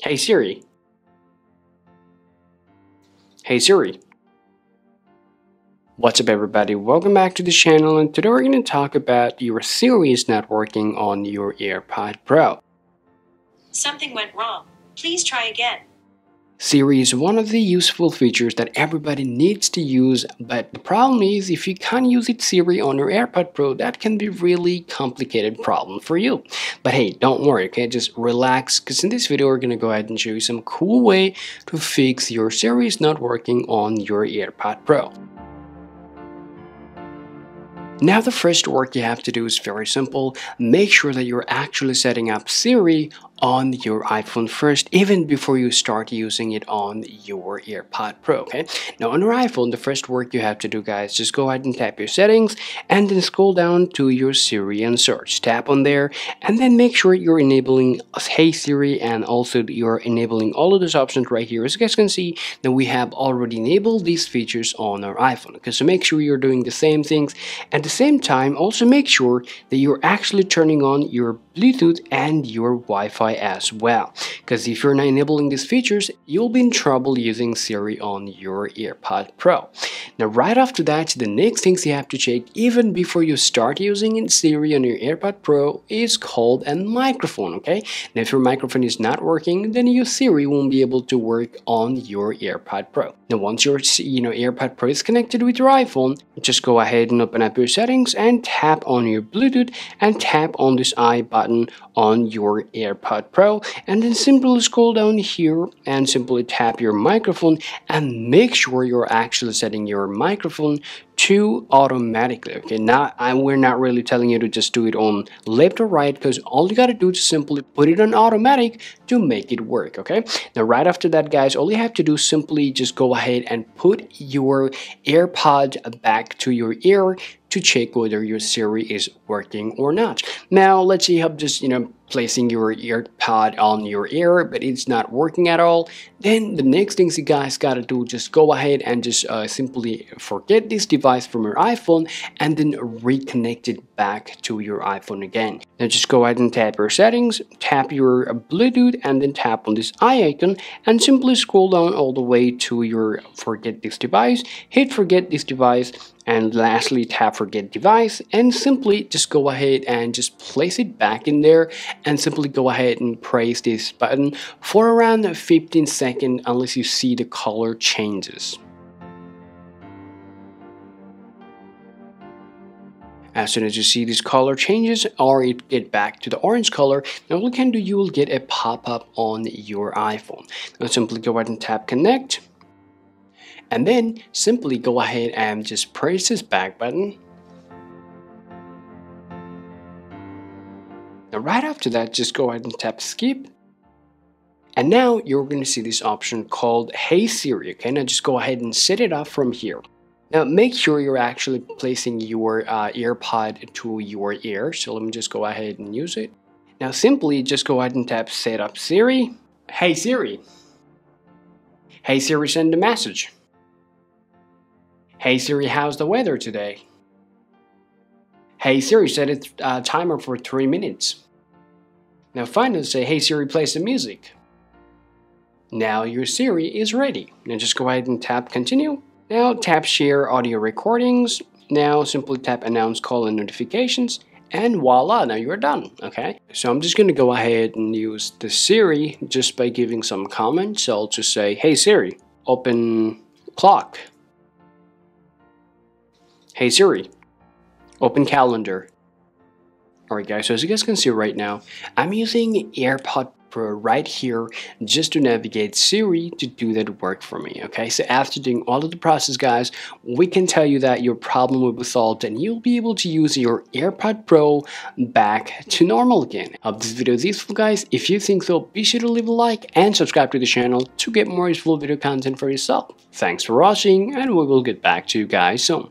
Hey Siri. Hey Siri. What's up everybody, welcome back to the channel and today we're going to talk about your Siri is not working on your AirPod Pro. Something went wrong. Please try again. Siri is one of the useful features that everybody needs to use, but the problem is if you can't use it Siri on your AirPod Pro, that can be really complicated problem for you. But hey, don't worry, okay, just relax, because in this video we're gonna go ahead and show you some cool way to fix your Siri is not working on your AirPod Pro. Now the first work you have to do is very simple. Make sure that you're actually setting up Siri on your iPhone first even before you start using it on your AirPod Pro okay? Now on your iPhone the first work you have to do guys just go ahead and tap your settings and then scroll down to your Siri and search. Tap on there and then make sure you're enabling Hey Siri and also you're enabling all of those options right here. As you guys can see that we have already enabled these features on our iPhone okay? So make sure you're doing the same things. At the same time also make sure that you're actually turning on your Bluetooth and your Wi-Fi as well. Because if you're not enabling these features, you'll be in trouble using Siri on your AirPod Pro. Now right after that, the next things you have to check even before you start using Siri on your AirPod Pro is called a microphone, okay? Now if your microphone is not working, then your Siri won't be able to work on your AirPod Pro. Now once your you know AirPod Pro is connected with your iPhone, just go ahead and open up your settings and tap on your Bluetooth and tap on this I button button on your AirPod Pro and then simply scroll down here and simply tap your microphone and make sure you're actually setting your microphone to automatically okay? Now I, we're not really telling you to just do it on left or right because all you got to do is simply put it on automatic to make it work okay? Now right after that guys all you have to do simply just go ahead and put your AirPod back to your ear to check whether your Siri is working or not. Now, let's see how this, you know, placing your ear pod on your ear but it's not working at all then the next things you guys gotta do just go ahead and just uh, simply forget this device from your iPhone and then reconnect it back to your iPhone again. Now just go ahead and tap your settings tap your Bluetooth and then tap on this eye icon and simply scroll down all the way to your forget this device hit forget this device and lastly tap forget device and simply just go ahead and just place it back in there and simply go ahead and press this button for around 15 seconds unless you see the color changes. As soon as you see this color changes or it get back to the orange color, now what you can do, you will get a pop-up on your iPhone. Now simply go ahead and tap connect and then simply go ahead and just press this back button Now right after that, just go ahead and tap skip. And now you're going to see this option called Hey Siri, okay? Now just go ahead and set it up from here. Now make sure you're actually placing your uh, AirPod to your ear. So let me just go ahead and use it. Now simply just go ahead and tap Set Up Siri. Hey Siri. Hey Siri, send a message. Hey Siri, how's the weather today? Hey Siri, set a uh, timer for 3 minutes. Now finally say, hey Siri, play some music. Now your Siri is ready. Now just go ahead and tap continue. Now tap share audio recordings. Now simply tap announce call and notifications and voila, now you're done, okay? So I'm just gonna go ahead and use the Siri just by giving some comments. So I'll just say, hey Siri, open clock. Hey Siri, open calendar. Alright guys, so as you guys can see right now, I'm using AirPod Pro right here just to navigate Siri to do that work for me, okay? So after doing all of the process guys, we can tell you that your problem will be solved and you'll be able to use your AirPod Pro back to normal again. Hope this video is useful guys. If you think so, be sure to leave a like and subscribe to the channel to get more useful video content for yourself. Thanks for watching and we will get back to you guys soon.